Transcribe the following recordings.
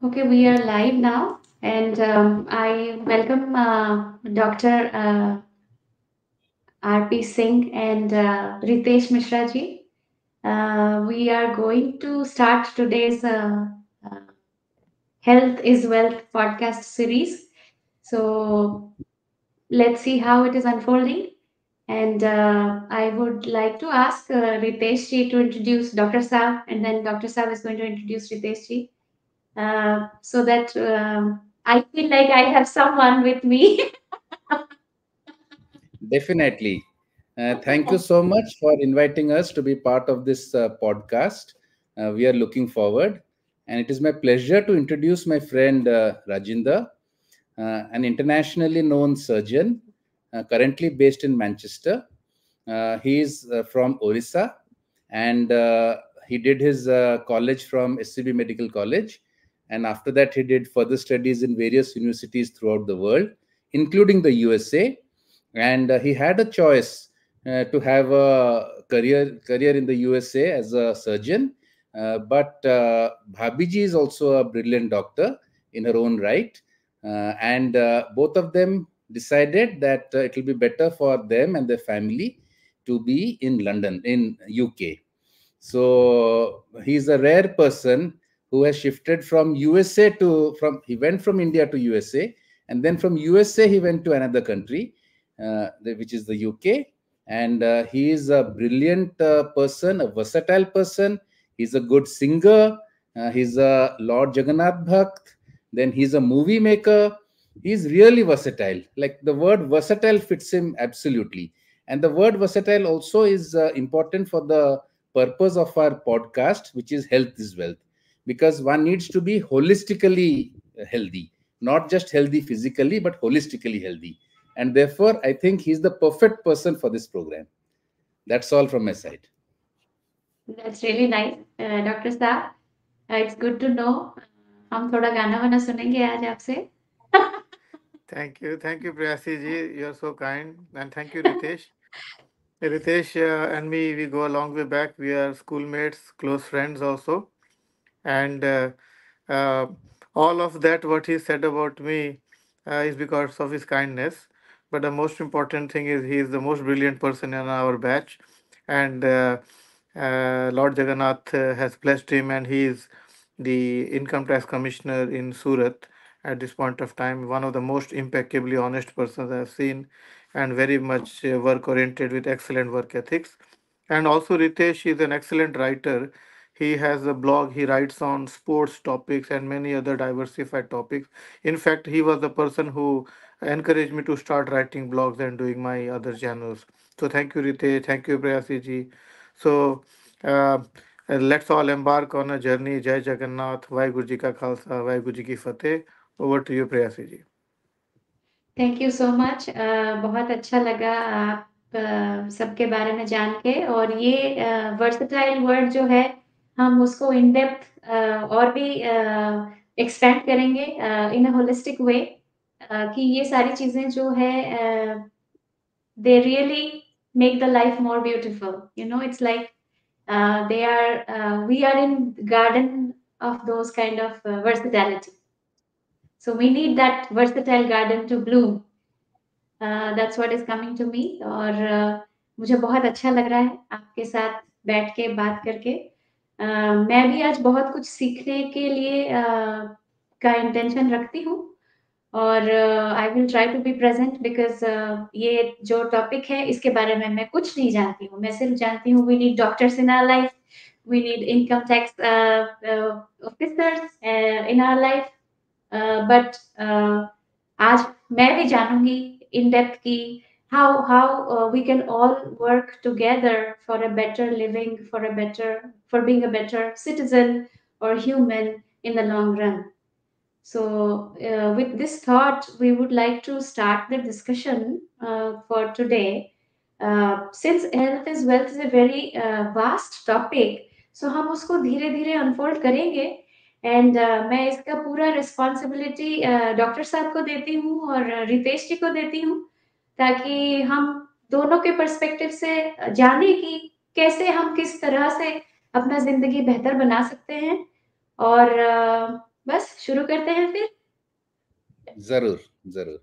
Okay, we are live now, and um, I welcome uh, Dr. Uh, R.P. Singh and uh, Ritesh Mishra ji. Uh, we are going to start today's uh, uh, Health is Wealth podcast series. So let's see how it is unfolding. And I would like to ask Ritesh ji to introduce Dr. Saab, and then Dr. Saab is going to introduce Ritesh ji. Uh, so that um, I feel like I have someone with me. Definitely. Uh, thank you so much for inviting us to be part of this uh, podcast. Uh, we are looking forward. And it is my pleasure to introduce my friend uh, Rajinder, uh, an internationally known surgeon, currently based in Manchester. he is from Orissa and he did his college from SCB Medical College and after that, he did further studies in various universities throughout the world, including the USA. And uh, he had a choice uh, to have a career career in the USA as a surgeon. Uh, but uh, Bhabiji is also a brilliant doctor in her own right. Uh, and uh, both of them decided that uh, it will be better for them and their family to be in London, in UK. So he's a rare person who has shifted from USA to from he went from India to USA, and then from USA he went to another country, uh, which is the UK. And uh, he is a brilliant uh, person, a versatile person. He's a good singer. Uh, he's a Lord Jagannath Bhakt. Then he's a movie maker. He's really versatile. Like the word versatile fits him absolutely. And the word versatile also is uh, important for the purpose of our podcast, which is health is wealth because one needs to be holistically healthy, not just healthy physically, but holistically healthy. And therefore, I think he's the perfect person for this program. That's all from my side. That's really nice, uh, Dr. Saab. Uh, it's good to know. हम थोड़ा गाना वाना सुनेंगे आज आपसे Thank you. Thank you, Prayasi ji. You're so kind. And thank you, Ritesh. Ritesh uh, and me, we go a long way back. We are schoolmates, close friends also and uh, uh, all of that what he said about me uh, is because of his kindness. But the most important thing is he is the most brilliant person in our batch. And uh, uh, lord jagannath uh, has blessed him and he is the income tax commissioner in surat at this point of time. One of the most impeccably honest persons i've seen and very much work oriented with excellent work ethics. And also ritesh is an excellent writer he has a blog, he writes on sports topics and many other diversified topics. In fact, he was the person who encouraged me to start writing blogs and doing my other channels. So thank you, Rite. Thank you, Prayasi ji. So uh, let's all embark on a journey. Jai Jagannath, Vaheguru Ji ka Khalsa, Vaheguru Ji ki Fateh. Over to you, Prayasi ji. Thank you so much बहुत अच्छा लगा आप uh, सबके बारे में जान के और ये वर्सटाइल uh, वर्ड जो है हम उसको इन डेप्थ और भी एक्सपेंड करेंगे इन अ होलिस्टिक वे कि ये सारी चीज़ें जो है they really make the life more beautiful you know it's like they are we are in garden of those kind of versatility so we need that versatile garden to bloom that's what is coming to me और मुझे बहुत अच्छा लग रहा है आपके साथ बैठ के बात करके। मैं भी आज बहुत कुछ सीखने के लिए uh, का इंटेंशन रखती हूँ और I will try to be present because ये जो टॉपिक है इसके बारे में मैं कुछ नहीं जानती हूँ। मैं सिर्फ़ जानती हूँ we need doctors in our life we need income tax officers in our life but आज मैं भी जानूँगी इन डेप्थ की how how uh, we can all work together for a better living for a better for being a better citizen or human in the long run so uh, with this thought we would like to start the discussion uh, for today uh, since health is wealth is a very uh, vast topic so हम उसको धीरे धीरे unfold करेंगे and uh, मैं इसका पूरा responsibility doctor साहब को देती हूँ और रितेश जी को देती हूँ ताकि हम दोनों के पर्सपेक्टिव से जाने कि कैसे हम किस तरह से अपना ज़िंदगी बेहतर बना सकते हैं। और बस शुरू करते हैं फिर। ज़रूर ज़रूर।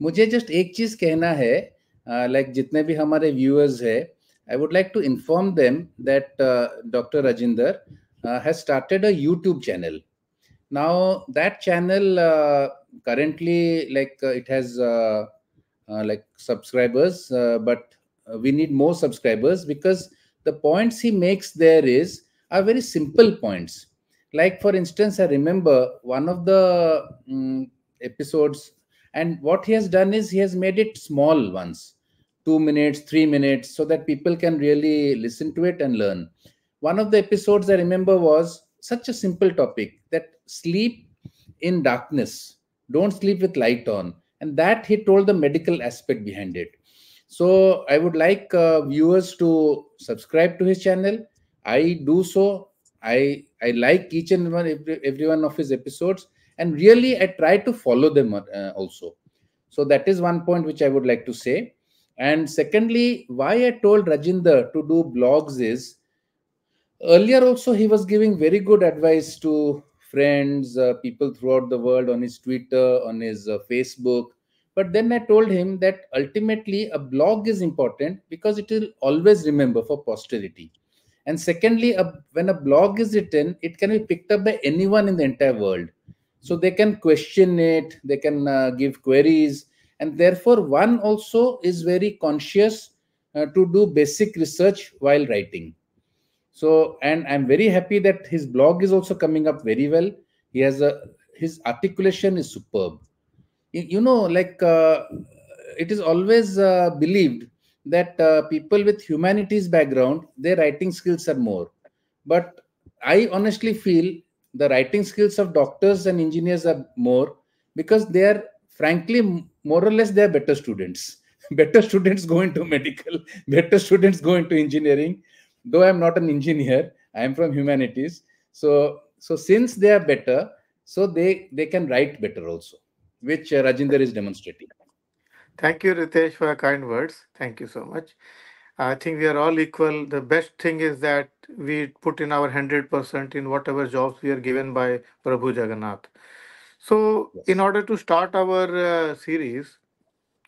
मुझे जस्ट एक चीज़ कहना है लाइक जितने भी हमारे व्यूअर्स है I would like to inform them that doctor Rajinder has started a YouTube channel currently like uh, it has uh, uh like subscribers uh, but we need more subscribers because the points he makes there is are very simple points. Like for instance i remember one of the um, episodes and what he has done is he has made it small ones 2 minutes 3 minutes so that people can really listen to it and learn. One of the episodes i remember was such a simple topic that sleep in darkness. Don't sleep with light on and that he told the medical aspect behind it. So i would like uh, viewers to subscribe to his channel. I do so. I i like each and every, every one of his episodes. And really i try to follow them uh, also. So that is one point which i would like to say. And secondly why i told rajinder to do blogs is earlier also he was giving very good advice to friends, uh, people throughout the world on his Twitter, on his uh, Facebook. But then I told him that ultimately a blog is important because it will always remember for posterity. And secondly, a, when a blog is written, it can be picked up by anyone in the entire world. So they can question it, they can uh, give queries, and therefore one also is very conscious uh, to do basic research while writing so and i'm very happy that his blog is also coming up very well. He has a his articulation is superb. You, know like uh, it is always uh, believed that uh, people with humanities background their writing skills are more. But i honestly feel the writing skills of doctors and engineers are more because they are frankly more or less they are better students. Better students go into medical better students go into engineering though i'm not an engineer i am from humanities. So so since they are better so they they can write better also which uh, rajinder is demonstrating. Thank you ritesh for your kind words. Thank you so much. I think we are all equal. The best thing is that we put in our 100% in whatever jobs we are given by prabhu jagannath. So yes. in order to start our uh, series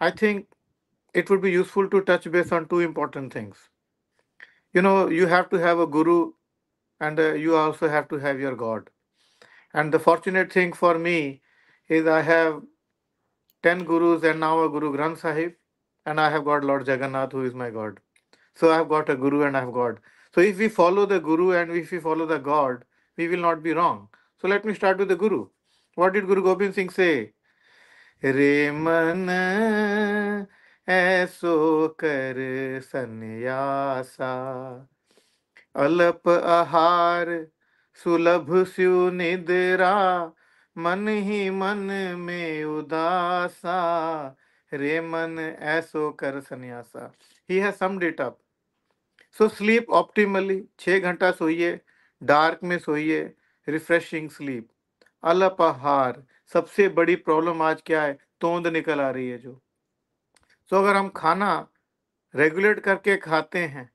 i think it would be useful to touch base on two important things you know you have to have a guru and uh, you also have to have your god. And the fortunate thing for me is i have 10 gurus and now a guru granth sahib and i have got lord jagannath who is my god. So i have got a guru and i have god. So if we follow the guru and if we follow the god we will not be wrong. So let me start with the guru. What did guru gobind singh say ऐसो कर सन्यासा। अल्प आहार सुलभ स्यु निद्रा मन ही मन में उदासा। रे मन ऐसो कर सन्यासा। ही है sum it up so sleep optimally छह घंटा सोइए डार्क में सोइए रिफ्रेशिंग स्लीप अल्प आहार, सबसे बड़ी प्रॉब्लम आज क्या है? तोंद निकल आ रही है जो। तो अगर हम खाना रेगुलेट करके खाते हैं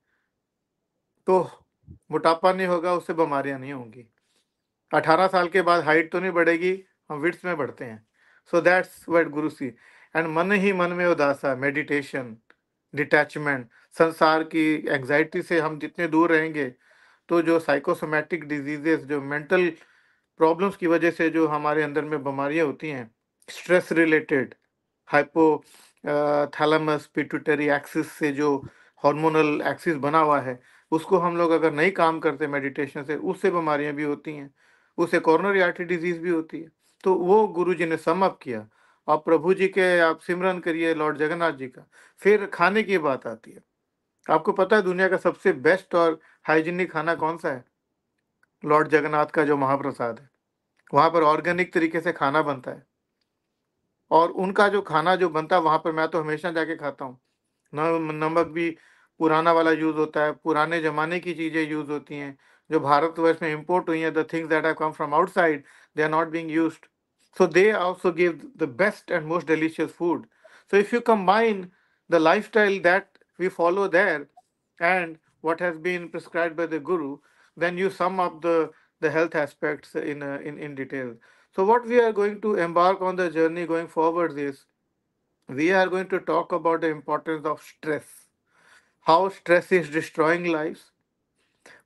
तो मोटापा नहीं होगा, उससे बीमारियाँ नहीं होंगी। अठारह साल के बाद हाइट तो नहीं बढ़ेगी, हम विट्स में बढ़ते हैं। So that's what Guru C and मन ही मन में उदासा मेडिटेशन डिटैचमेंट संसार की एंजाइटी से हम जितने दूर रहेंगे तो जो साइकोसोमेटिक डिजीजेस जो मेंटल प्रॉब्लम्स की वजह से जो हमारे अंदर में बीमारियाँ होती हैं stress related hypothalamus pituitary axis से जो हार्मोनल एक्सिस बना हुआ है, उसको हम लोग अगर नहीं काम करते मेडिटेशन से, उससे बीमारियाँ भी होती हैं, उससे कॉर्नरी आर्टरी डिज़ीज़ भी होती है। तो वो गुरु जी ने सम अप किया। आप प्रभु जी के, आप सिमरन करिए लॉर्ड जगन्नाथ जी का। फिर खाने की बात आती है। आपको पता है दुनिया का सबसे बेस्ट और हाइजीनिक खाना कौन सा है? लॉर्ड जगन्नाथ का जो महाप्रसाद है। वहाँ पर ऑर्गेनिक तरीके से खाना बनता है। और उनका जो खाना जो बनता है, वहाँ पर मैं तो हमेशा जाके खाता हूँ। नमक भी पुराना वाला यूज़ होता है, पुराने जमाने की चीज़ें यूज़ होती हैं, जो भारत भारतवर्ष में इम्पोर्ट हुई है the things that have come from outside they are not being use so they also give the best and most delicious food so if you combine the lifestyle that we follow there and what has been prescribe by the guru then you sum up the health aspects in in detail So, what we are going to embark on the journey going forward is we are going to talk about the importance of stress, how stress is destroying lives.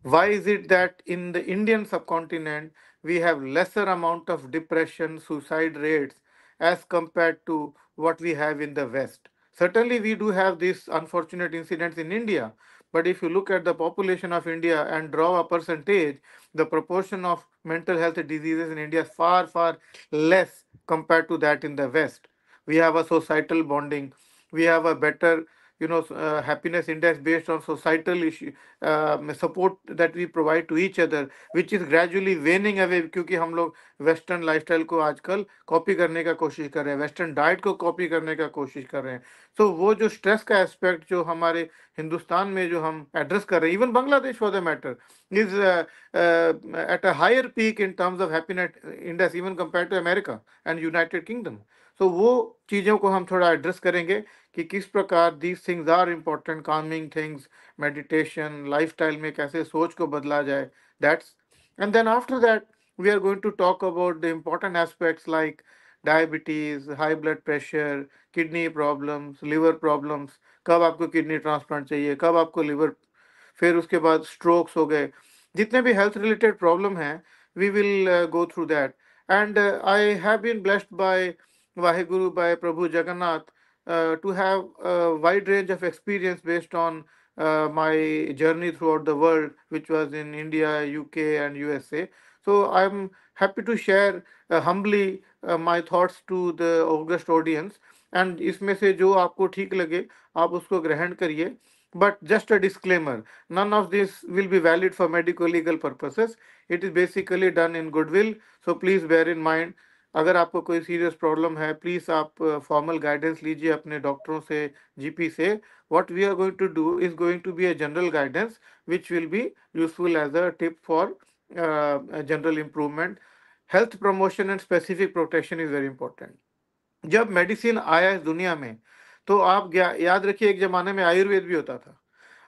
Why is it that in the Indian subcontinent we have lesser amount of depression, suicide rates as compared to what we have in the West? Certainly, we do have these unfortunate incidents in India, but if you look at the population of India and draw a percentage, the proportion of mental health diseases in India is far, far less compared to that in the West. We have a societal bonding. We have a better you know uh, happiness index based on societal issue uh, support that we provide to each other which is gradually waning away क्योंकि हम लोग western lifestyle को आजकल copy करने का कोशिश कर रहे हैं वेस्टर्न डाइट को कॉपी करने का कोशिश कर रहे हैं। तो वो जो स्ट्रेस का एस्पेक्ट जो हमारे हिंदुस्तान में जो हम एड्रेस कर रहे हैं even Bangladesh for the matter is at a higher peak in terms of happiness index even compare to America and United Kingdom तो वो चीज़ों को हम थोड़ा एड्रेस करेंगे कि किस प्रकार these things are important calming things meditation lifestyle में कैसे सोच को बदला जाए that's and then after that we are going to talk about the important aspects like diabetes high blood pressure kidney problems liver problems कब आपको kidney transplant चाहिए, कब आपको लिवर फिर उसके बाद स्ट्रोक्स हो गए, जितने भी हेल्थ रिलेटेड प्रॉब्लम हैं we will go through that and I have been blessed by Vaheguru by Prabhu Jagannath uh, to have a wide range of experience based on uh, my journey throughout the world, which was in India, UK, and USA. So I'm happy to share uh, humbly uh, my thoughts to the august audience. And इसमें से जो आपको ठीक लगे आप उसको ग्रहण करिए but just a disclaimer none of this will be valid for medical legal purposes it is basically done in goodwill so please bear in mind अगर आपको कोई सीरियस प्रॉब्लम है प्लीज़ आप फॉर्मल गाइडेंस लीजिए अपने डॉक्टरों से जीपी से। What we are going to do is going to be a general guidance which will be useful as a tip for general improvement health promotion and specific protection is very important जब medicine आया इस दुनिया में तो आप याद रखिए एक ज़माने में आयुर्वेद भी होता था।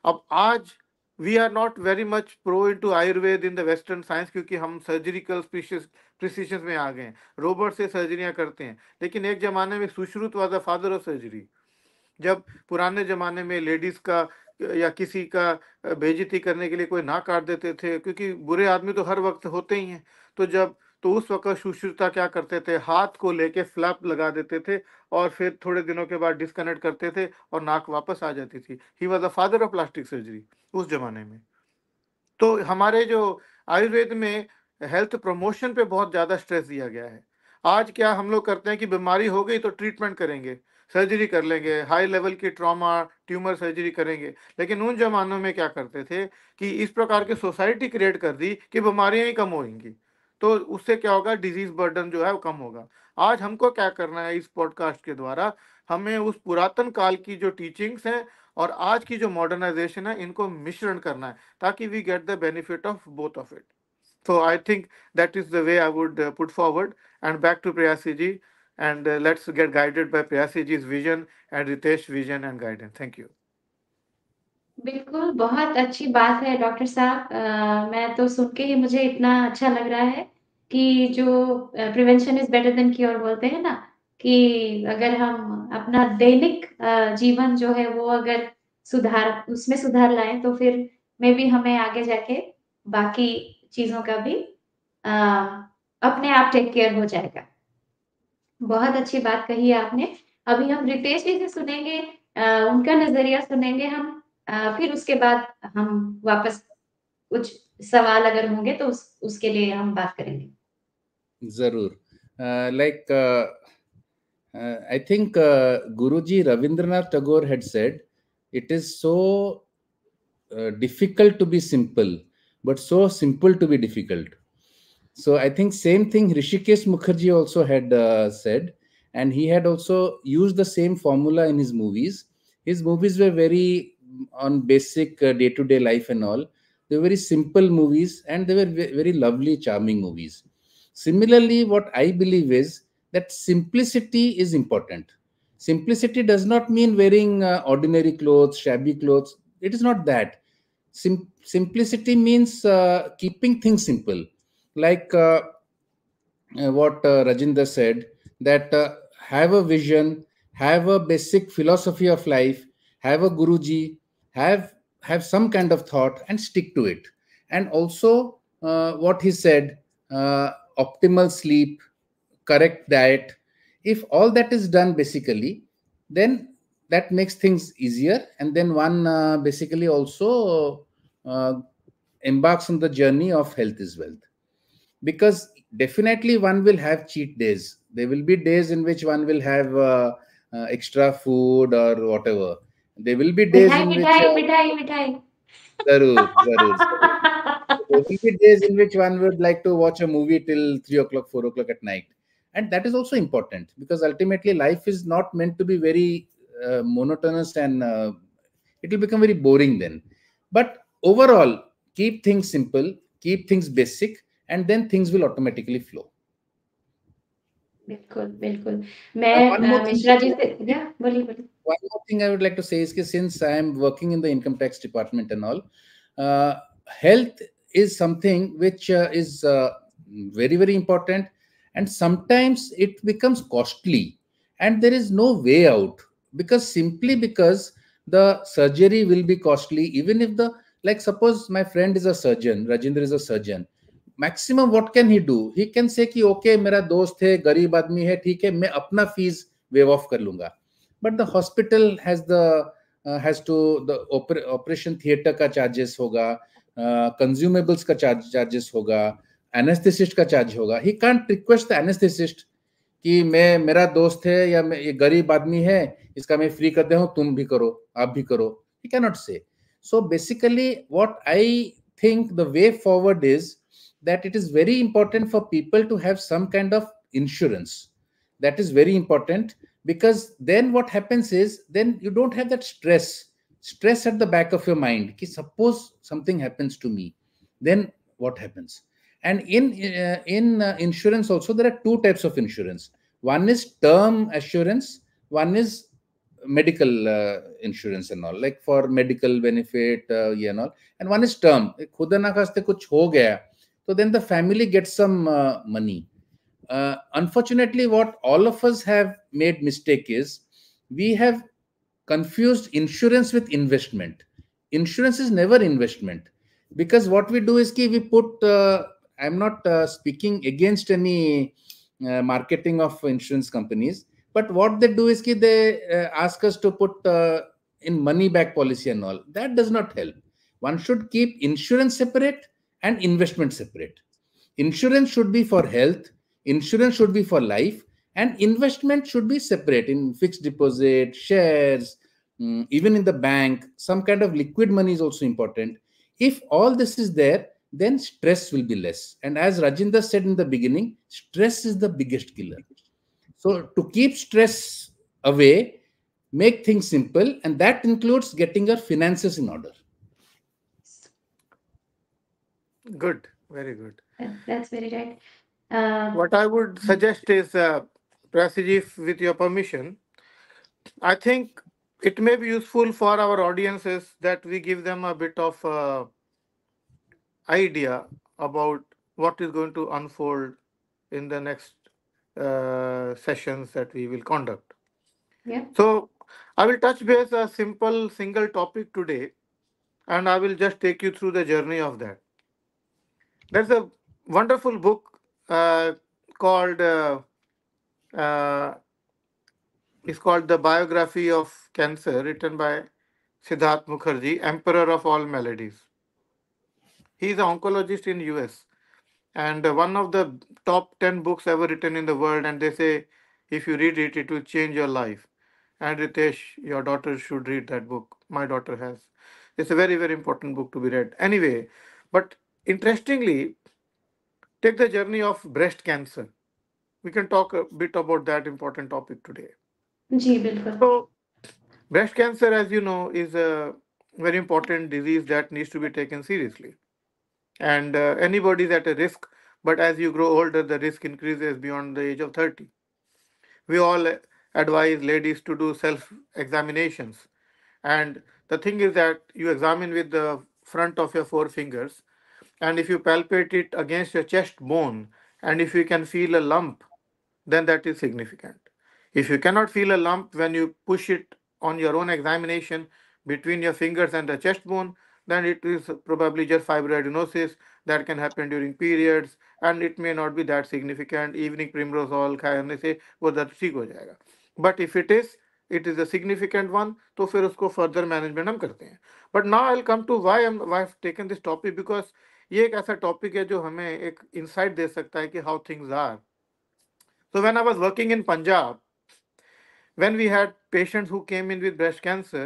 अब आज we are not very much pro in to Ayurveda in the western science क्योंकि हम सर्जिकल प्रिसीशन में आ गए हैं। रोबोट से सर्जरियाँ करते हैं। लेकिन एक ज़माने में Sushruta was the father of surgery जब पुराने ज़माने में लेडीज़ का या किसी का बेजती करने के लिए कोई ना काट देते थे, क्योंकि बुरे आदमी तो हर वक्त होते ही हैं। तो जब तो उस वक्त सुश्रुता क्या करते थे? हाथ को लेके फ्लैप लगा देते थे और फिर थोड़े दिनों के बाद डिस्कनेक्ट करते थे और नाक वापस आ जाती थी। He was a father of plastic surgery उस जमाने में। तो हमारे जो आयुर्वेद में हेल्थ प्रमोशन पे बहुत ज़्यादा स्ट्रेस दिया गया है। आज क्या हम लोग करते हैं कि बीमारी हो गई तो ट्रीटमेंट करेंगे सर्जरी कर लेंगे हाई लेवल की ट्रॉमा ट्यूमर सर्जरी करेंगे। लेकिन उन जमानों में क्या करते थे कि इस प्रकार की सोसाइटी क्रिएट कर दी कि बीमारियाँ ही कम होंगी। तो उससे क्या होगा? डिज़ीज़ बर्डन जो है वो कम होगा। आज हमको क्या करना है इस पॉडकास्ट के द्वारा? हमें उस पुरातन काल की जो टीचिंग्स हैं और आज की जो मॉडर्नाइजेशन है, इनको मिश्रण करना है ताकि we get the benefit of both of it so I think that is the way I would put forward and back to Prayasi ji and let's get guided by Prayasi ji vision and Ritesh vision and guidance thank you बिल्कुल बहुत अच्छी बात है doctor साहब। मैं तो सुन के ही मुझे इतना अच्छा लग रहा है कि जो prevention is better than cure बोलते हैं ना कि अगर हम अपना दैनिक जीवन जो है वो अगर सुधार उसमें सुधार लाएँ तो फिर मे भी हमें आगे जाके बाकी चीज़ों का भी आ, अपने आप टेक केयर हो जाएगा। बहुत अच्छी बात कही है आपने। अभी हम रितेश जी से सुनेंगे आ, उनका नज़रिया सुनेंगे हम। फिर उसके बाद हम वापस कुछ सवाल अगर होंगे तो उस, उसके लिए हम बात करेंगे ज़रूर like I think Guruji Rabindranath Tagore had said it is so difficult to be simple but so simple to be difficult. So I think same thing Rishikesh Mukherjee also had uh, said, and he had also used the same formula in his movies. His movies were very on basic day to day life and all. They were very simple movies, and they were very lovely, charming movies. Similarly, what I believe is that simplicity is important. Simplicity does not mean wearing uh, ordinary clothes, shabby clothes. It is not that Sim- simplicity means uh, keeping things simple like uh, uh, what uh, Rajinder said that uh, have a vision, have a basic philosophy of life, have a guruji, have have some kind of thought and stick to it. And also uh, what he said, uh, optimal sleep, correct diet. If all that is done basically, then that makes things easier. And then one uh, basically also uh, embarks on the journey of health is wealth because definitely one will have cheat days there will be days in which one will have uh, uh, extra food or whatever there will be days mithai, in which mithai, mithai, mithai. Zarur, zarur, there will be days in which one would like to watch a movie till three o'clock, four o'clock at night, and that is also important because ultimately life is not meant to be very uh, monotonous and uh, it will become very boring then. But overall, keep things simple, keep things basic, and then things will automatically flow. बिल्कुल बिल्कुल Uh, मैं one अ, more thing Mishra ji से या बोलिए बोलिए one more thing I would like to say is that since I am working in the income tax department and all, uh, health is something which uh, is uh, very, very important. And sometimes it becomes costly and there is no way out because simply because the surgery will be costly, even if the, like, suppose my friend is a surgeon, Rajendra is a surgeon. Maximum what can he do he can say कि okay मेरा दोस्त है, गरीब आदमी है, ठीक है, मैं अपना फ़ीस वेव ऑफ़ कर लूँगा। But the hospital has the has to the operation theatre का चार्जेस होगा कंज्यूमेबल्स का चार्ज चार्जेस होगा एनेस्थेसिस्ट का चार्ज होगा। He can't request the anaesthetist कि मैं, मेरा दोस्त है या मैं, ये गरीब आदमी है, इसका मैं फ्री कर हूँ, तुम भी करो, आप भी करो। He can not say so basically what I think the way forward is that it is very important for people to have some kind of insurance that is very important because then what happens is then you don't have that stress stress at the back of your mind ki suppose something happens to me then what happens and in uh, in uh, insurance also there are two types of insurance one is term assurance one is medical uh, insurance and all like for medical benefit uh, yeah and all and one is term खुदा ना खास्ते कुछ हो गया so then the family gets some uh, money. Uh, unfortunately what all of us have made mistake is we have confused insurance with investment. Insurance is never investment because what we do is ki we put uh, i'm not uh, speaking against any uh, marketing of insurance companies but what they do is ki they uh, ask us to put in money back policy and all. That does not help. One should keep insurance separate and investment separate. Insurance should be for health insurance should be for life and investment should be separate in fixed deposit shares mm, even in the bank. Some kind of liquid money is also important. If all this is there then stress will be less. And as rajinder said in the beginning stress is the biggest killer. So to keep stress away make things simple and that includes getting your finances in order Good, very good. That- That's very right. Uh, What I would suggest is, uh, Prasiji, if with your permission, I think it may be useful for our audiences that we give them a bit of uh, idea about what is going to unfold in the next uh, sessions that we will conduct. yeah. So I will touch base a simple single topic today, and I will just take you through the journey of that. There's a wonderful book uh, called uh, uh, it's called the biography of cancer, written by Siddharth Mukherjee, Emperor of all maladies. he's an oncologist in US, and one of the top ten books ever written in the world. And they say if you read it, it will change your life. And Ritesh, your daughter should read that book. My daughter has. It's a very, very important book to be read. Anyway, but Interestingly, take the journey of breast cancer. We can talk a bit about that important topic today. So, breast cancer, as you know, is a very important disease that needs to be taken seriously. And uh, anybody is at a risk, but as you grow older, the risk increases beyond the age of 30. We all advise ladies to do self examinations. And the thing is that you examine with the front of your four fingers and if you palpate it against your chest bone, and if you can feel a lump, then that is significant. If you cannot feel a lump when you push it on your own examination between your fingers and the chest bone, then it is probably just fibroadenosis that can happen during periods and it may not be that significant. Evening primrose खाने से वो दर्द ठीक हो जाएगा. But if it is, it is a significant one, तो फिर उसको further management हम करते हैं. But now I'll come to why I'm why I've taken this topic because ये एक ऐसा टॉपिक है जो हमें एक इंसाइट दे सकता है कि how things are so when i was working in punjab when we had patients who came in with breast cancer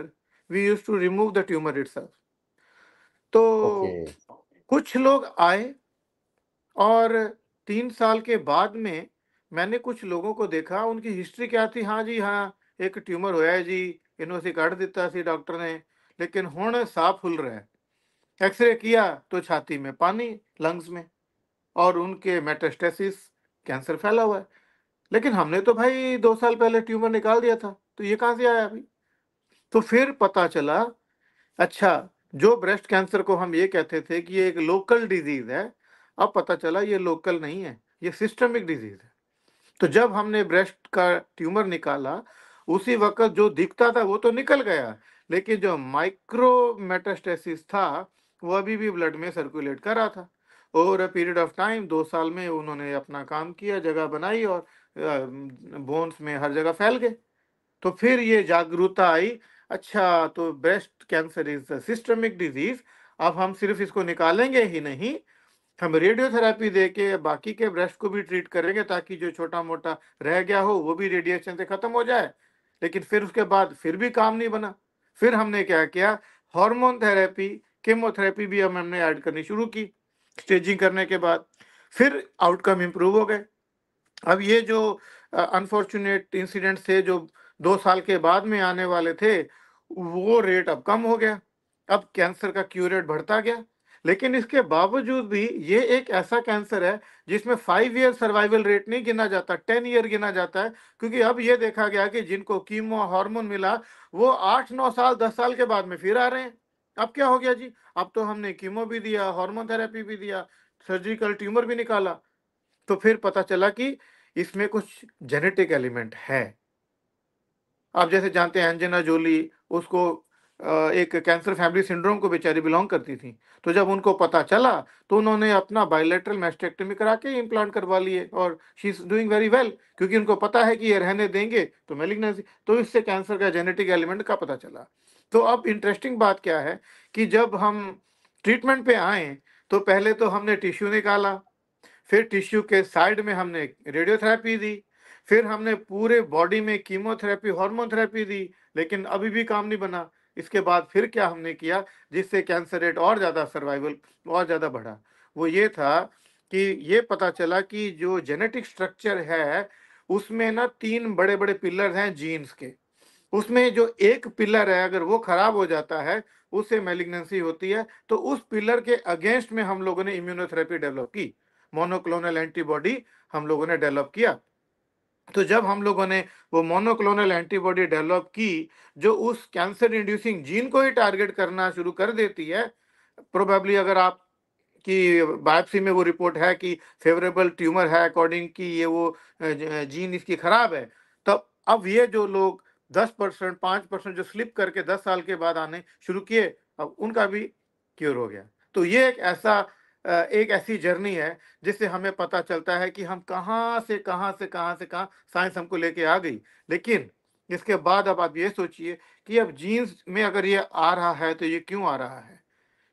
we used to remove the tumor itself तो okay. कुछ लोग आए और तीन साल के बाद में मैंने कुछ लोगों को देखा उनकी हिस्ट्री क्या थी हाँ जी हाँ एक ट्यूमर होया है जी इन्हों से ਕੱਢ ਦਿੱਤਾ ਸੀ ਡਾਕਟਰ ਨੇ ਲੇਕਿਨ ਹੁਣ ਸਾਫ ਫੁੱਲ ਰਿਹਾ ਹੈ एक्सरे किया तो छाती में पानी, लंग्स में, और उनके मेटास्टेसिस, कैंसर फैला हुआ है। लेकिन हमने तो भाई दो साल पहले ट्यूमर निकाल दिया था तो ये कहाँ से आया अभी? तो फिर पता चला अच्छा जो ब्रेस्ट कैंसर को हम ये कहते थे कि ये एक लोकल डिज़ीज़ है, अब पता चला ये लोकल नहीं है, ये सिस्टमिक डिज़ीज़ है। तो जब हमने ब्रेस्ट का ट्यूमर निकाला, उसी वक्त जो दिखता था वो तो निकल गया, लेकिन जो माइक्रो मेटास्टेसिस था वो अभी भी ब्लड में सर्कुलेट कर रहा था। Over a period of time दो साल में उन्होंने अपना काम किया, जगह बनाई और बोन्स में हर जगह फैल गए। तो फिर ये जागरूकता आई अच्छा तो breast cancer is systemic disease अब हम सिर्फ़ इसको निकालेंगे ही नहीं, हम रेडियोथेरेपी दे के बाकी के ब्रेस्ट को भी ट्रीट करेंगे ताकि जो छोटा मोटा रह गया हो, वो भी रेडिएशन से खत्म हो जाए। लेकिन फिर उसके बाद फिर भी काम नहीं बना। फिर हमने क्या किया? हार्मोन थेरेपी केमोथेरेपी भी हम हमने ऐड करनी शुरू की स्टेजिंग करने के बाद, फिर आउटकम इम्प्रूव हो गए। अब ये जो अनफॉर्चुनेट इंसिडेंट थे, जो दो साल के बाद में आने वाले थे, वो रेट अब कम हो गया। अब कैंसर का क्यू रेट बढ़ता गया। लेकिन इसके बावजूद भी ये एक ऐसा कैंसर है, जिसमें फाइव ईयर सर्वाइवल रेट नहीं गिना जाता टेन ईयर गिना जाता है, क्योंकि अब ये देखा गया कि जिनको कीमो हार्मोन मिला, वो आठ, नौ साल, दस साल के बाद में फिर आ रहे हैं। अब क्या हो गया जी? अब तो हमने कीमो भी दिया हार्मोन थेरेपी भी दिया सर्जिकल ट्यूमर भी निकाला। तो फिर पता चला कि इसमें कुछ जेनेटिक एलिमेंट है। आप जैसे जानते हैं, एंजेना जोली, उसको एक कैंसर फैमिली सिंड्रोम को बेचारी बिलोंग करती थी। तो जब उनको पता चला तो उन्होंने अपना बायोलेटरल मैस्टेक्टमी करा के इम्प्लांट करवा लिए और she is doing very well क्योंकि उनको पता है कि ये रहने देंगे तो मेलिग्नेंसी तो इससे कैंसर का जेनेटिक एलिमेंट का पता चला। तो अब इंटरेस्टिंग बात क्या है कि जब हम ट्रीटमेंट पे आए तो पहले तो हमने टिश्यू निकाला, फिर टिश्यू के साइड में हमने रेडियोथेरेपी दी, फिर हमने पूरे बॉडी में कीमोथेरेपी हार्मोन थेरेपी दी, लेकिन अभी भी काम नहीं बना। इसके बाद फिर क्या हमने किया, जिससे कैंसर रेट और ज़्यादा सर्वाइवल और ज़्यादा बढ़ा। वो ये था कि ये पता चला कि जो जेनेटिक स्ट्रक्चर है, उसमें ना तीन बड़े बड़े पिलर हैं जीन्स के। उसमें जो एक पिलर है, अगर वो खराब हो जाता है, उससे मेलिग्नेंसी होती है तो उस पिलर के अगेंस्ट में हम लोगों ने इम्यूनोथेरेपी डेवलप की। मोनोक्लोनल एंटीबॉडी हम लोगों ने डेवलप किया। तो जब हम लोगों ने वो मोनोक्लोनल एंटीबॉडी डेवलप की, जो उस कैंसर इंड्यूसिंग जीन को ही टारगेट करना शुरू कर देती है प्रोबेबली अगर आप की बायोप्सी में वो रिपोर्ट है कि फेवरेबल ट्यूमर है अकॉर्डिंग की ये वो जीन इसकी खराब है, तब अब ये जो लोग दस परसेंट, पाँच परसेंट जो स्लिप करके दस साल के बाद आने शुरू किए, अब उनका भी क्योर हो गया। तो ये एक ऐसा एक ऐसी जर्नी है, जिससे हमें पता चलता है कि हम कहाँ से कहाँ से कहाँ से, कहाँ साइंस हमको लेके आ गई। लेकिन इसके बाद अब आप ये सोचिए कि अब जीन्स में अगर ये आ रहा है तो ये क्यों आ रहा है?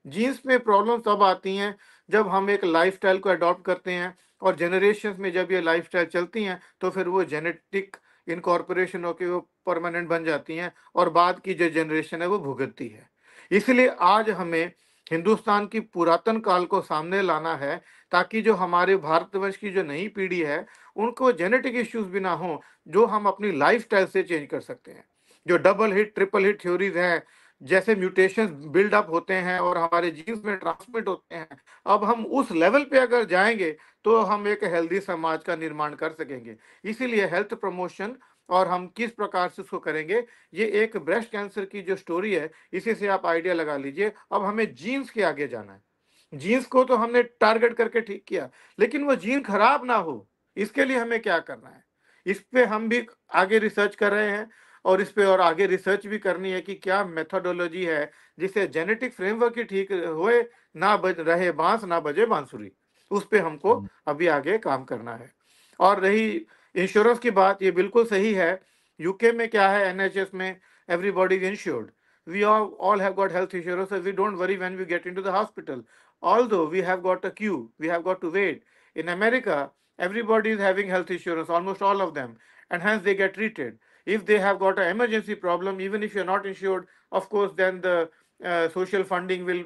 जीन्स में प्रॉब्लम तब आती हैं जब हम एक लाइफस्टाइल को अडॉप्ट करते हैं और जनरेशन में जब ये लाइफस्टाइल चलती हैं तो फिर वो जेनेटिक इनकॉर्पोरेशन होकर वो परमानेंट बन जाती हैं और बाद की जो जनरेशन है वो भुगतती है। इसलिए आज हमें हिंदुस्तान की पुरातन काल को सामने लाना है ताकि जो हमारे भारतवर्ष की जो नई पीढ़ी है, उनको जेनेटिक इश्यूज़ भी ना हो, जो हम अपनी लाइफ से चेंज कर सकते हैं। जो double hit triple hit theories हैं जैसे म्यूटेशन बिल्डअप होते हैं और हमारे जीन्स में ट्रांसमिट होते हैं, अब हम उस लेवल पे अगर जाएँगे तो हम एक हेल्दी समाज का निर्माण कर सकेंगे। इसीलिए हेल्थ प्रमोशन और हम किस प्रकार से उसको करेंगे, ये एक ब्रेस्ट कैंसर की जो स्टोरी है, इसी से आप आइडिया लगा लीजिए। अब हमें जीन्स के आगे जाना है। जीन्स को तो हमने टारगेट करके ठीक किया, लेकिन वो जीन खराब ना हो, इसके लिए हमें क्या करना है? इस पे हम भी आगे रिसर्च कर रहे हैं। और इस पे और आगे रिसर्च भी करनी है कि क्या मेथोडोलॉजी है जिससे जेनेटिक फ्रेमवर्क ही ठीक हुए ना बज रहे बाँस ना बजे बांसुरी। उस पे हमको हम्म। अभी आगे काम करना है। और रही इंश्योरेंस की बात ये बिल्कुल सही है। यूके में क्या है एनएचएस में everybody is insured we all have got health insurance we don't worry when we get into the hospital although we have got a queue we have got to wait in America everybody is having health insurance almost all of them and hence they get treated if they have got an emergency problem even if you're not insured of course then the uh, social funding will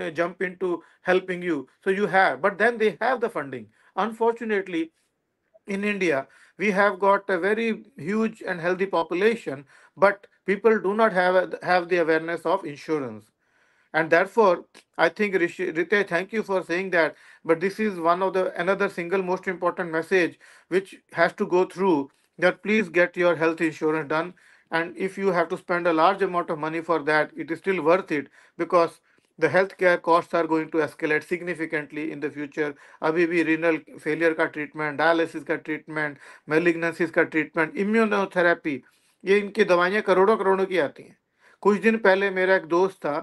uh, jump into helping you so you have but then they have the funding unfortunately in India, we have got a very huge and healthy population, but people do not have, have the awareness of insurance. And therefore, I think Rite, thank you for saying that. But this is one of the another single most important message which has to go through that please get your health insurance done. And if you have to spend a large amount of money for that, it is still worth it because the healthcare costs are going to escalate significantly in the future अभी भी renal failure का treatment dialysis का treatment malignancies का treatment immunotherapy ये इनकी दवाइयाँ करोड़ों करोड़ों की आती हैं कुछ दिन पहले मेरा एक दोस्त था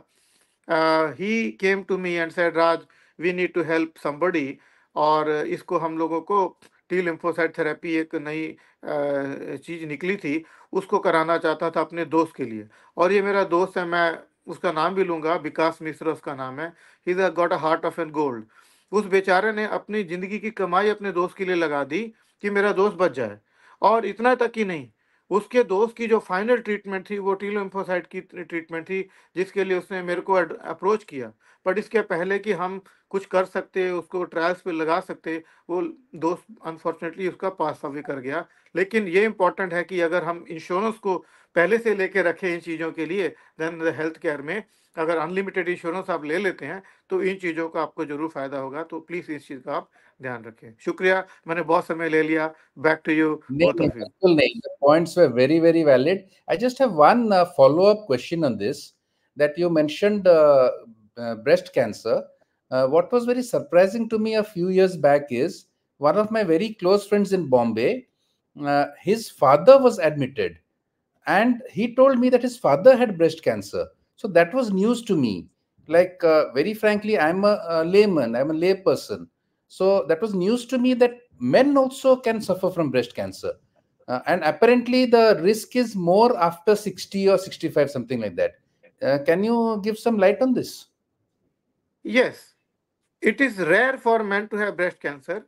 he came to me and said Raj we need to help somebody और इसको हम लोगों को टी लिम्फोसाइट थेरेपी एक नई चीज़ निकली थी, उसको कराना चाहता था अपने दोस्त के लिए। और ये मेरा दोस्त है, मैं उसका नाम भी लूँगा, विकास मिश्रा उसका नाम है। He got a heart of an gold उस बेचारे ने अपनी ज़िंदगी की कमाई अपने दोस्त के लिए लगा दी कि मेरा दोस्त बच जाए। और इतना तक ही नहीं, उसके दोस्त की जो फाइनल ट्रीटमेंट थी, वो टीलो टीलोम्फोसाइट की ट्रीटमेंट थी, जिसके लिए उसने मेरे को अप्रोच किया। बट इसके पहले कि हम कुछ कर सकते उसको ट्रायल्स पे लगा सकते वो दोस्त अनफॉर्चुनेटली उसका पास अभी कर गया। लेकिन ये इंपॉर्टेंट है कि अगर हम इंश्योरेंस को पहले से लेके रखें इन चीज़ों के लिए देन हेल्थ केयर में अगर अनलिमिटेड इंश्योरेंस आप ले लेते हैं तो इन चीज़ों का आपको ज़रूर फ़ायदा होगा। तो प्लीज़ इस चीज़ का आप ध्यान रखें। शुक्रिया मैंने बहुत समय ले लिया। Back to you both of you. बिल्कुल नहीं the points were very very valid. I just have one uh, follow up question uh, what was very surprising to me a few years back is one of my very close friends in bombay uh, his father was admitted and he told me that his father had breast cancer. So that was news to me. Like uh, very frankly i'm a, a, layman i'm a lay person so that was news to me that men also can suffer from breast cancer. Uh, and apparently the risk is more after 60 or 65 something like that. Uh, can you give some light on this? Yes it is rare for men to have breast cancer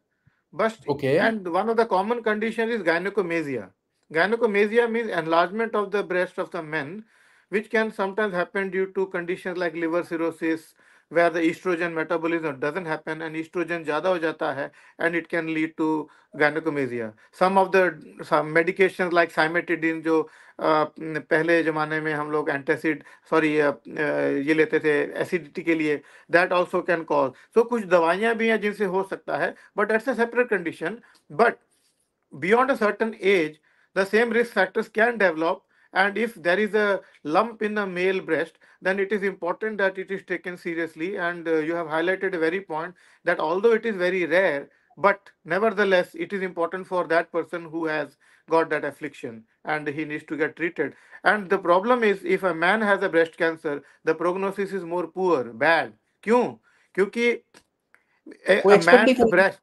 but okay. and one of the common conditions is gynecomastia. Gynecomastia means enlargement of the breast of the men, which can sometimes happen due to conditions like liver cirrhosis, where the estrogen metabolism doesn't happen and estrogen ज़्यादा हो जाता है and it can lead to gynecomastia. Some of the some medications like cimetidine जो uh, पहले ज़माने में हम लोग एंटासिड सॉरी uh, ये लेते थे एसिडिटी के लिए that also can cause so कुछ दवाइयाँ भी हैं जिनसे हो सकता है but it's a separate condition but beyond a certain age the same risk factors can develop And if there is a lump in the male breast, then it is important that it is taken seriously. And uh, you have highlighted a very point that although it is very rare, but nevertheless, it is important for that person who has got that affliction and he needs to get treated. And the problem is if a man has a breast cancer, the prognosis is more poor, bad. Kyun? Kyunki a, a man's breast,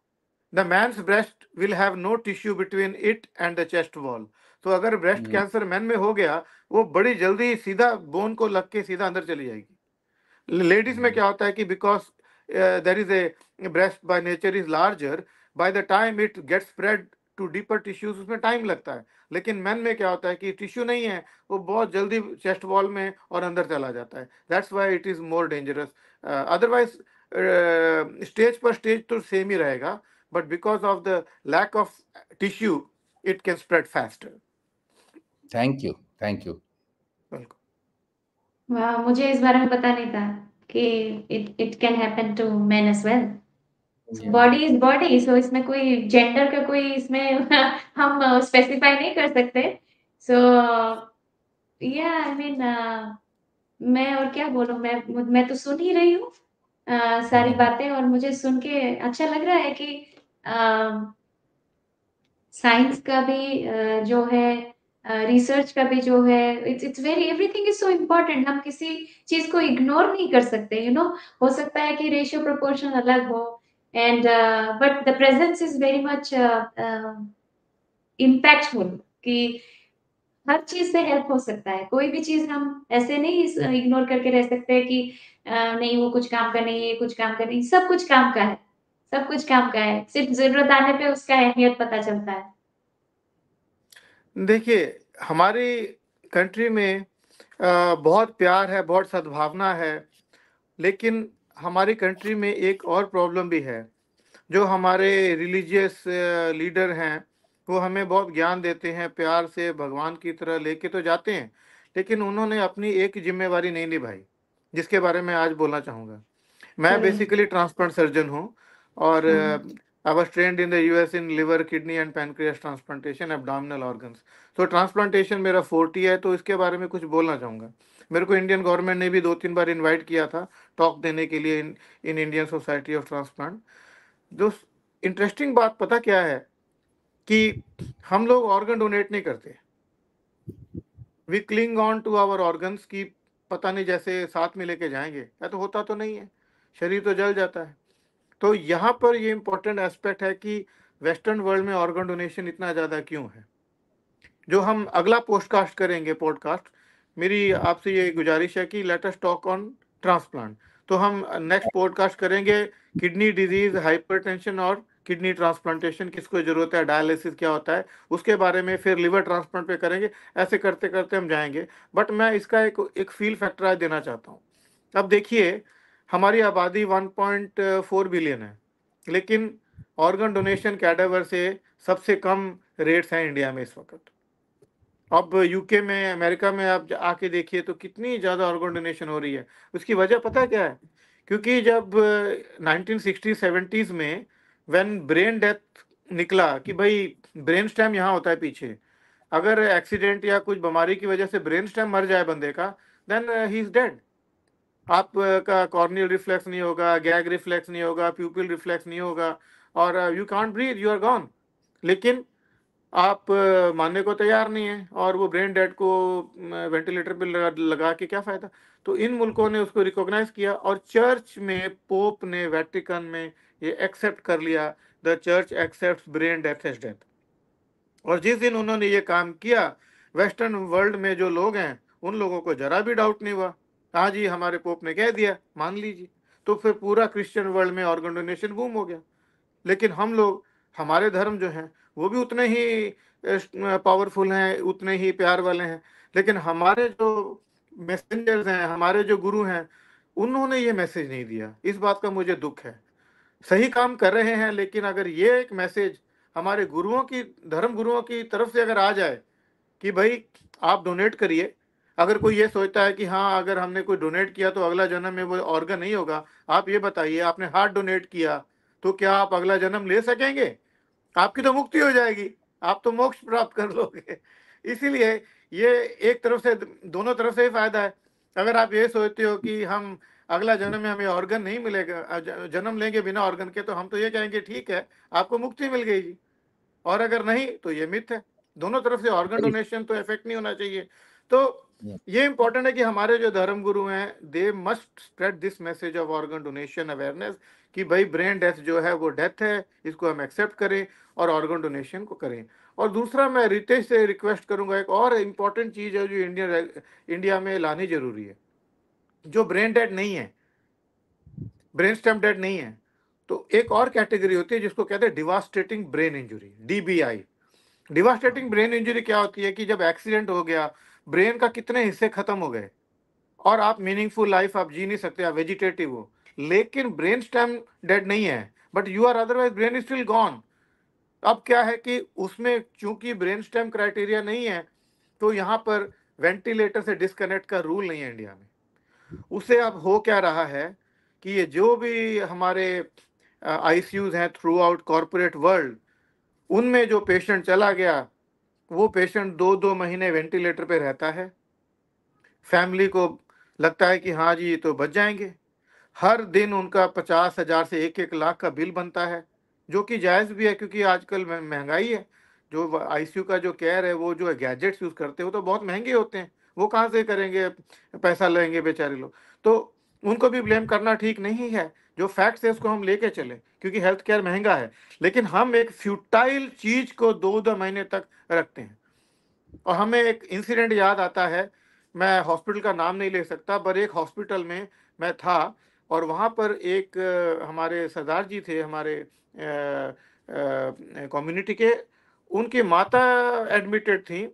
the man's breast will have no tissue between it and the chest wall. तो अगर breast cancer man में हो गया वो बड़ी जल्दी सीधा bone को लग के सीधा अंदर चली जाएगी। लेडीज़ में क्या होता है कि because there is a breast by nature is larger by the time it get spread to deeper tissues उसमें टाइम लगता है। लेकिन मैन में क्या होता है कि टिश्यू नहीं है वो बहुत जल्दी चेस्ट वॉल में और अंदर चला जाता है। That's why it is more dangerous otherwise stage पर स्टेज तो सेम ही रहेगा but because of the lack of tissue it can spread faster. Thank you. Thank you. Welcome. वाह मुझे इस बारे में पता नहीं था कि it it can happen to men as well. Body is body so इसमें कोई जेंडर का कोई इसमें हम स्पेसिफाई नहीं कर सकते सो या आई मीन मैं और क्या बोलूँ मैं मैं तो सुन ही रही हूँ अ, सारी बातें और मुझे सुन के अच्छा लग रहा है कि साइंस का भी अ, जो है रिसर्च का भी जो है it's it's very everything is so important हम किसी चीज़ को इग्नोर नहीं कर सकते यू you नो know? हो सकता है कि रेशियो प्रोपोर्शन अलग हो and but the presence is very much impactful कि हर चीज़ से हेल्प हो सकता है। कोई भी चीज़ हम ऐसे नहीं इग्नोर करके रह सकते कि अ, नहीं वो कुछ काम का नहीं है, कुछ काम का नहीं, सब कुछ काम का है। सब कुछ काम का है, सिर्फ़ ज़रूरत आने पे उसका अहमियत पता चलता है। देखिए, हमारी कंट्री में बहुत प्यार है, बहुत सद्भावना है, लेकिन हमारी कंट्री में एक और प्रॉब्लम भी है। जो हमारे रिलीजियस लीडर हैं, वो हमें बहुत ज्ञान देते हैं, प्यार से भगवान की तरह लेके तो जाते हैं, लेकिन उन्होंने अपनी एक ज़िम्मेवारी नहीं निभाई, जिसके बारे में आज बोलना चाहूँगा। मैं बेसिकली ट्रांसप्लांट सर्जन हूँ और I was trained in the US in liver, kidney and pancreas transplantation, abdominal organs. तो ट्रांसप्लांटेशन मेरा फोर्टी है, तो इसके बारे में कुछ बोलना चाहूँगा। मेरे को इंडियन गवर्नमेंट ने भी 2-3 बार इनवाइट किया था, टॉक देने के लिए in in Indian society of transplant. जो इंटरेस्टिंग बात पता क्या है कि हम लोग ऑर्गन डोनेट नहीं करते। We cling on to our organs कि पता नहीं जैसे साथ में लेके जाएँगे, या तो होता तो नहीं है, शरीर तो जल जाता है। तो यहाँ पर ये इम्पोर्टेंट एस्पेक्ट है कि वेस्टर्न वर्ल्ड में ऑर्गन डोनेशन इतना ज़्यादा क्यों है? जो हम अगला पोस्टकास्ट करेंगे पॉडकास्ट, मेरी आपसे ये गुजारिश है कि let us talk on transplant. तो हम नेक्स्ट पॉडकास्ट करेंगे किडनी डिज़ीज़, हाइपरटेंशन और किडनी ट्रांसप्लांटेशन किसको ज़रूरत है, डायलिसिस क्या होता है, उसके बारे में फिर लिवर ट्रांसप्लांट पे करेंगे। ऐसे करते-करते हम जाएँगे बट मैं इसका एक एक फ़ील फैक्टर आज देना चाहता हूँ। अब देखिए, हमारी आबादी 1.4 बिलियन है, लेकिन ऑर्गन डोनेशन कैडावर से सबसे कम रेट्स हैं इंडिया में इस वक़्त। अब यूके में, अमेरिका में आप आके देखिए तो कितनी ज़्यादा ऑर्गन डोनेशन हो रही है। उसकी वजह पता क्या है? क्योंकि जब 1960-70s में व्हेन ब्रेन डेथ निकला कि भाई ब्रेन स्टैम यहाँ होता है पीछे। अगर एक्सीडेंट या कुछ बीमारी की वजह से ब्रेन स्टैम मर जाए बंदे का, देन ही इज़ डेड। आपका कॉर्नियल रिफ्लेक्स नहीं होगा, गैग रिफ्लेक्स नहीं होगा, प्यूपिल रिफ्लेक्स नहीं होगा और you can't breathe, you are gone. लेकिन आप मानने को तैयार नहीं है और वो ब्रेन डेड को वेंटिलेटर पे लगा लगा के क्या फ़ायदा? तो इन मुल्कों ने उसको रिकॉग्नाइज़ किया और चर्च में पोप ने वेटिकन में ये एक्सेप्ट कर लिया, the church accept brain death as death. और जिस दिन उन्होंने ये काम किया, वेस्टर्न वर्ल्ड में जो लोग हैं, उन लोगों को ज़रा भी डाउट नहीं हुआ। हाँ जी, हमारे पोप ने कह दिया, मान लीजिए। तो फिर पूरा क्रिश्चियन वर्ल्ड में ऑर्गन डोनेशन बूम हो गया। लेकिन हम लोग, हमारे धर्म जो हैं, वो भी उतने ही पावरफुल हैं, उतने ही प्यार वाले हैं। लेकिन हमारे जो मैसेंजर्स हैं, हमारे जो गुरु हैं, उन्होंने ये मैसेज नहीं दिया। इस बात का मुझे दुख है। सही काम कर रहे हैं, लेकिन अगर ये एक मैसेज हमारे गुरुओं की धर्म गुरुओं की तरफ़ से अगर आ जाए कि भाई आप डोनेट करिए। अगर कोई ये सोचता है कि हाँ, अगर हमने कोई डोनेट किया तो अगला जन्म में वो ऑर्गन नहीं होगा। आप ये बताइए, आपने हार्ट डोनेट किया, तो क्या आप अगला जन्म ले सकेंगे? आपकी तो मुक्ति हो जाएगी, आप तो मोक्ष प्राप्त कर लोगे। इसीलिए ये एक तरफ़ से दोनों तरफ़ से ही फ़ायदा है। अगर आप ये सोचते हो कि हम अगला जन्म में हमें ऑर्गन नहीं मिलेगा जन्म लेंगे बिना ऑर्गन के, तो हम तो ये कहेंगे ठीक है, आपको मुक्ति मिल गई जी। और अगर नहीं, तो ये मिथ है। दोनों तरफ़ से ऑर्गन डोनेशन तो इफ़ेक्ट नहीं होना चाहिए। तो या इम्पोर्टेंट है कि हमारे जो धर्म गुरु हैं, they must spread this message of organ donation awareness कि भई ब्रेन डेथ जो है वो डेथ है, इसको हम एक्सेप्ट करें और ऑर्गन डोनेशन को करें। और दूसरा मैं रितेश से रिक्वेस्ट करूँगा एक और इम्पोर्टेंट चीज़ है जो इंडियन इंडिया में लानी ज़रूरी है। जो ब्रेन डेड नहीं है ब्रेन स्टेम डेड नहीं है, तो एक और कैटेगरी होती है जिसको कहते हैं devastating brain injury, DBI. Devastating brain injury क्या होती है कि जब एक्सीडेंट हो गया, ब्रेन का कितने हिस्से खत्म हो गए और आप मीनिंगफुल लाइफ आप जी नहीं सकते, आप वेजिटेटिव हो। लेकिन ब्रेन स्टेम डेड नहीं है, but you are otherwise brain is still gone. अब क्या है कि उसमें चूँकि ब्रेन स्टेम क्राइटेरिया नहीं है, तो यहाँ पर वेंटिलेटर से डिस्कनेक्ट का रूल नहीं है इंडिया में। उससे अब हो क्या रहा है कि ये जो भी हमारे आईसीयूज़ हैं थ्रू आउट कॉरपोरेट वर्ल्ड, उनमें जो पेशेंट चला गया, वो पेशेंट 2-2 महीने वेंटिलेटर पे रहता है। फैमिली को लगता है कि हाँ जी, ये तो बच जाएँगे। हर दिन उनका पचास हज़ार से एक एक लाख का बिल बनता है जो कि जायज़ भी है क्योंकि आजकल महँगाई है। जो आईसीयू का जो केयर है वो जो गैजेट्स यूज़ करते हैं वो तो बहुत महँगे होते हैं। वो कहाँ से करेंगे? पैसा लेंगे बेचारे लोग। तो उनको भी ब्लेम करना ठीक नहीं है। जो फैक्ट्स है उसको हम लेके चले, क्योंकि हेल्थ केयर महँगा है। लेकिन हम एक फ्यूटाइल चीज़ को दो दो महीने तक रखते हैं। और हमें एक इंसिडेंट याद आता है, मैं हॉस्पिटल का नाम नहीं ले सकता, पर एक हॉस्पिटल में मैं था, और वहाँ पर एक हमारे सरदार जी थे, हमारे कम्युनिटी के, उनकी माता एडमिटेड थी,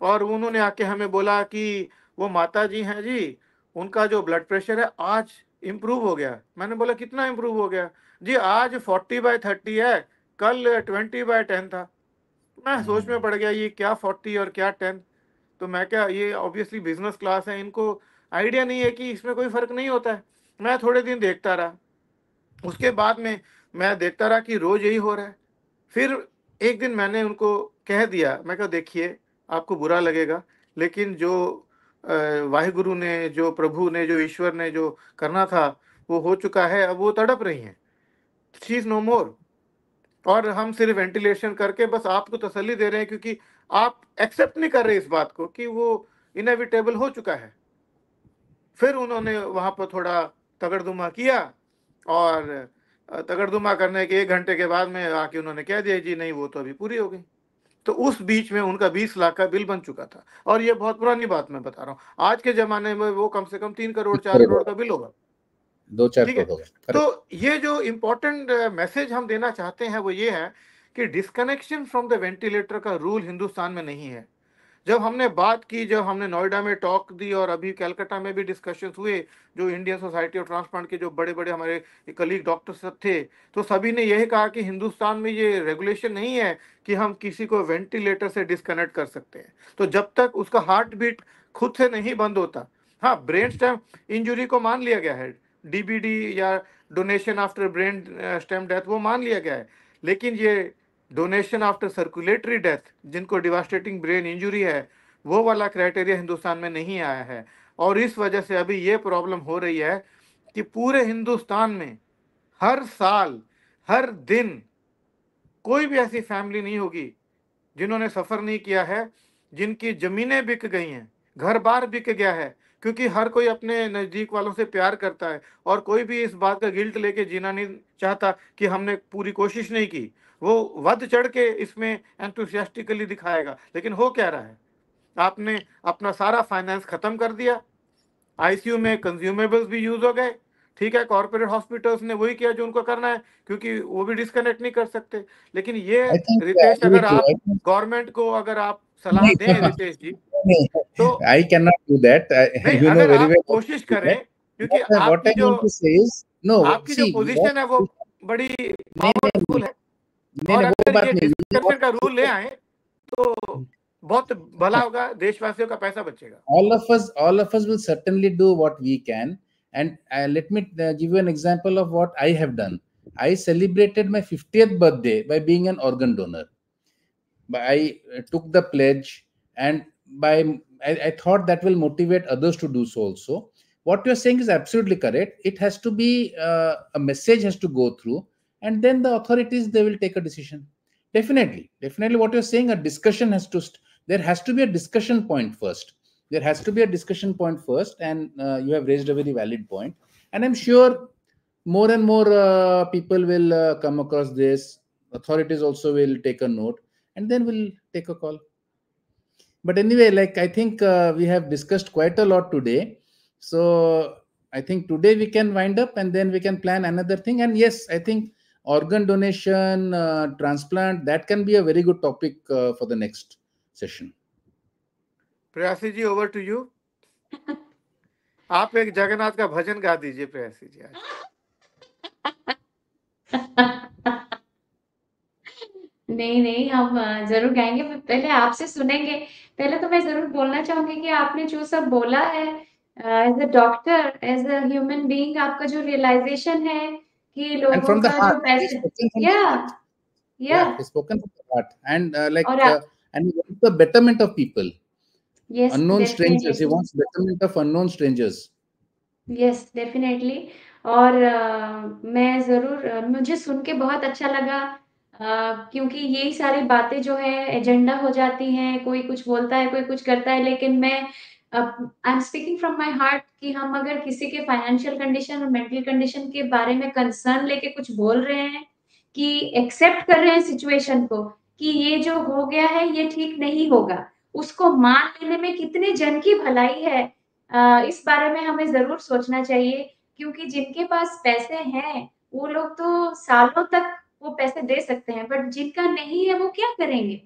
और उन्होंने आके हमें बोला कि वो माता जी हैं जी, उनका जो ब्लड प्रेशर है, आज इम्प्रूव हो गया। मैंने बोला कितना इम्प्रूव हो गया? जी आज फोर्टी बाय थर्टी है कल ट्वेंटी बाय टेन था। मैं सोच में पड़ गया ये क्या फोर्टी और क्या टेन तो मैं क्या ये ऑब्वियसली बिज़नेस क्लास है इनको आइडिया नहीं है कि इसमें कोई फ़र्क नहीं होता है। मैं थोड़े दिन देखता रहा। उसके बाद में मैं देखता रहा कि रोज यही हो रहा है। फिर एक दिन मैंने उनको कह दिया मैं कहा देखिए आपको बुरा लगेगा लेकिन जो वाहिगुरु ने जो, प्रभु ने जो, ईश्वर ने जो करना था, वो हो चुका है, अब वो तड़प रही हैं। शी इज़ नो मोर और हम सिर्फ़ वेंटिलेशन करके बस आपको तसल्ली दे रहे हैं, क्योंकि आप एक्सेप्ट नहीं कर रहे इस बात को कि वो इनएविटेबल हो चुका है। फिर उन्होंने वहाँ पर थोड़ा तगड़दुमा किया और तगड़दुमा करने के एक घंटे के बाद में आके उन्होंने कह दिया, जी नहीं, वो तो अभी पूरी हो गई। तो उस बीच में उनका बीस लाख का बिल बन चुका था। और ये बहुत पुरानी बात मैं बता रहा हूँ। आज के जमाने में वो कम से कम तीन करोड़ चार करोड़। का बिल होगा। दो चार ठीक है? तो ये जो इम्पोर्टेंट मैसेज हम देना चाहते हैं वो ये है कि डिस्कनेक्शन फ्रॉम द वेंटिलेटर का रूल हिंदुस्तान में नहीं है। जब हमने बात की, जब हमने नोएडा में टॉक दी और अभी कैलकाटा में भी डिस्कशन हुए, जो इंडियन सोसाइटी ऑफ़ ट्रांसप्लांट के जो बड़े बड़े हमारे कलीग डॉक्टर सब थे तो सभी ने यही कहा कि हिंदुस्तान में ये रेगुलेशन नहीं है कि हम किसी को वेंटिलेटर से डिस्कनेक्ट कर सकते हैं। तो जब तक उसका हार्ट बीट खुद से नहीं बंद होता हाँ ब्रेन स्टेम इंजुरी को मान लिया गया है। डीबीडी या donation after brain stem death वो मान लिया गया है। लेकिन ये डोनेशन आफ्टर सर्कुलेटरी डेथ, जिनको डिवास्टेटिंग ब्रेन इंजुरी है, वो वाला क्राइटेरिया हिंदुस्तान में नहीं आया है। और इस वजह से अभी ये प्रॉब्लम हो रही है कि पूरे हिंदुस्तान में हर साल, हर दिन कोई भी ऐसी फैमिली नहीं होगी जिन्होंने सफ़र नहीं किया है, जिनकी ज़मीनें बिक गई हैं, घर बार बिक गया है, क्योंकि हर कोई अपने नज़दीक वालों से प्यार करता है और कोई भी इस बात का गिल्ट लेके जीना नहीं चाहता कि हमने पूरी कोशिश नहीं की। वो वध चढ़ के इसमें एंथुसियास्टिकली दिखाएगा। लेकिन हो क्या रहा है? आपने अपना सारा फाइनेंस खत्म कर दिया। आईसीयू में कंज्यूमेबल्स भी यूज़ हो गए। ठीक है कॉर्पोरेट हॉस्पिटल्स ने वही किया जो उनको करना है क्योंकि वो भी डिस्कनेक्ट नहीं कर सकते। लेकिन ये रितेश अगर आप गवर्नमेंट को अगर आप सलाह दें रितेश जी तो I can not do that you know very well कोशिश करें क्योंकि आपकी जो आपकी जो पोजीशन है वो बड़ी पावरफुल है। नहीं, और अगर बात ये का रूल ले आए तो बहुत भला होगा देशवासियों का पैसा बचेगा all of us all of us will certainly do what we can and uh, let me uh, give you an example of what i have done i celebrated my 50th birthday by being an organ donor i uh, took the pledge and by I, I thought that will motivate others to do so also what you're saying is absolutely correct it has to be uh, a message has to go through and then the authorities they will take a decision. Definitely definitely what you're saying a discussion has to there has to be a discussion point first. There has to be a discussion point first and uh, you have raised a very valid point. and i'm sure more and more uh, people will uh, come across this. Authorities also will take a note and then we'll take a call. But anyway like i think uh, we have discussed quite a lot today. So i think today we can wind up and then we can plan another thing. And yes i think organ donation, uh, transplant, that can be a very good topic uh, for the next session. Prayasi ji over to you आप एक जगन्नाथ का भजन गा दीजिए प्रयासी जी आज। नहीं नहीं हम ज़रूर गाएँगे। पहले आपसे सुनेंगे। पहले तो मैं ज़रूर बोलना चाहूँगी कि आपने जो सब बोला है as a doctor as a human being आपका जो रियलाइजेशन है कि लोगों का जो पैसा या या heart and like and he wants the betterment of people yes unknown strangers he wants betterment of unknown strangers yes definitely और uh, मैं ज़रूर uh, मुझे सुन के बहुत अच्छा लगा uh, क्योंकि यही सारी बातें जो है एजेंडा हो जाती हैं कोई कुछ बोलता है कोई कुछ करता है लेकिन मैं I am speaking from my heart कि हम अगर किसी के फाइनेंशियल कंडीशन और मेंटल कंडीशन के बारे में कंसर्न लेके कुछ बोल रहे हैं, कि एक्सेप्ट कर रहे हैं सिचुएशन को, कि ये जो हो गया है, ये ठीक नहीं होगा। उसको मान लेने में कितने जन की भलाई है इस बारे में हमें ज़रूर सोचना चाहिए, क्योंकि जिनके पास पैसे हैं, वो लोग तो सालों तक वो पैसे दे सकते हैं, बट जिनका नहीं है, वो क्या करेंगे?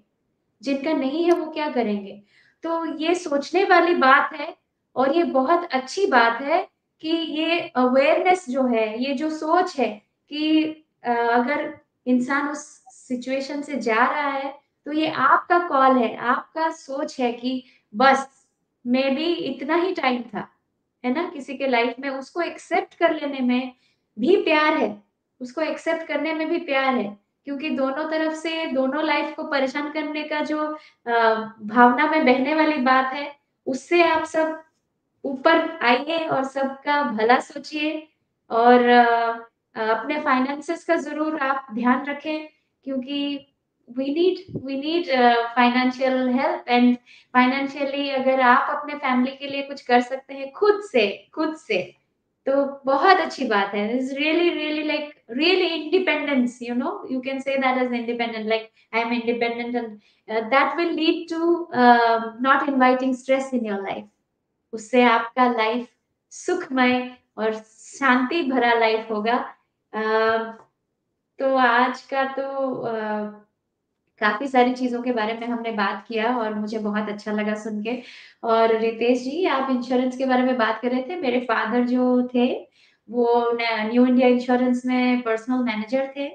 जिनका नहीं है, वो क्या करेंगे? तो ये सोचने वाली बात है और ये बहुत अच्छी बात है कि ये अवेयरनेस जो है, ये जो सोच है कि अगर इंसान उस सिचुएशन से जा रहा है, तो ये आपका कॉल है, आपका सोच है कि बस मेबी इतना ही टाइम था, है ना? किसी के लाइफ में उसको एक्सेप्ट कर लेने में भी प्यार है, उसको एक्सेप्ट करने में भी प्यार है, क्योंकि दोनों तरफ़ से दोनों लाइफ को परेशान करने का जो भावना में बहने वाली बात है, उससे आप सब ऊपर आइए और सबका भला सोचिए और अपने फाइनेंसेस का ज़रूर आप ध्यान रखें क्योंकि we need we need financial help and financially अगर आप अपने फैमिली के लिए कुछ कर सकते हैं खुद से खुद से, तो बहुत अच्छी बात है। It's really really like really independence you know, you can say that as independent like I am independent and that will lead to not inviting stress in your life. उससे आपका लाइफ सुखमय और शांति भरा लाइफ होगा। अ, तो आज का तो अ, काफ़ी सारी चीज़ों के बारे में हमने बात किया और मुझे बहुत अच्छा लगा सुन के। और रितेश जी, आप इंश्योरेंस के बारे में बात कर रहे थे, मेरे फादर जो थे, वो न्यू इंडिया इंश्योरेंस में पर्सनल मैनेजर थे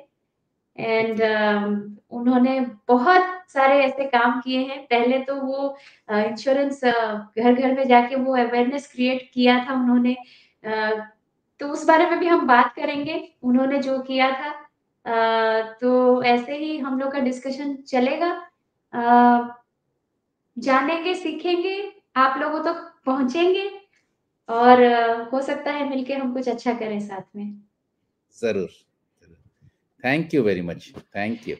एंड uh, उन्होंने बहुत सारे ऐसे काम किए हैं। पहले तो वो इंश्योरेंस घर-घर में जाके वो अवेयरनेस क्रिएट किया था उन्होंने अ, तो उस बारे में भी हम बात करेंगे, उन्होंने जो किया था। अ, तो ऐसे ही हम लोग का डिस्कशन चलेगा। जानेंगे, सीखेंगे, आप लोगों तक पहुँचेंगे और हो सकता है मिलके हम कुछ अच्छा करें साथ में। ज़रूर। Thank you very much. Thank you.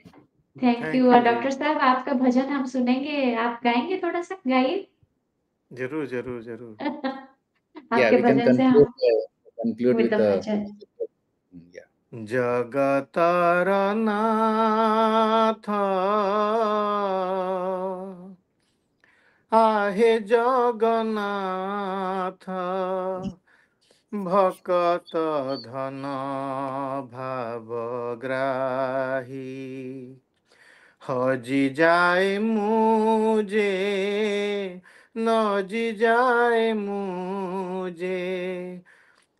Thank you और डॉक्टर साहब आपका भजन हम सुनेंगे, आप गाएँगे थोड़ा-सा? गाइए। ज़रूर, ज़रूर, ज़रूर। आपके भजन से हम uh, conclude विद with द a भजन। yeah. जगतर नाथ आहे जगन्नाथ भकत धन भावग्राही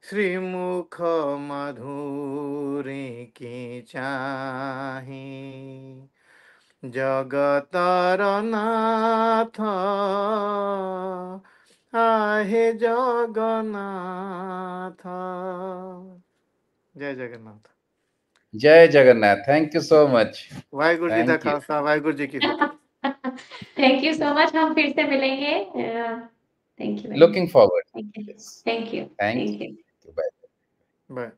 श्रीमुख मधुरी की चाही। जगतर नाथ आहे जगन्नाथ। जय जगन्नाथ। जय Jagannath. Thank you so much Waheguru ji का. खालसा वाहिगुरु जी की थैंक यू सो मच हम फिर से मिलेंगे। Thank you looking forward thank you. Thank you. thank thank you. you bye bye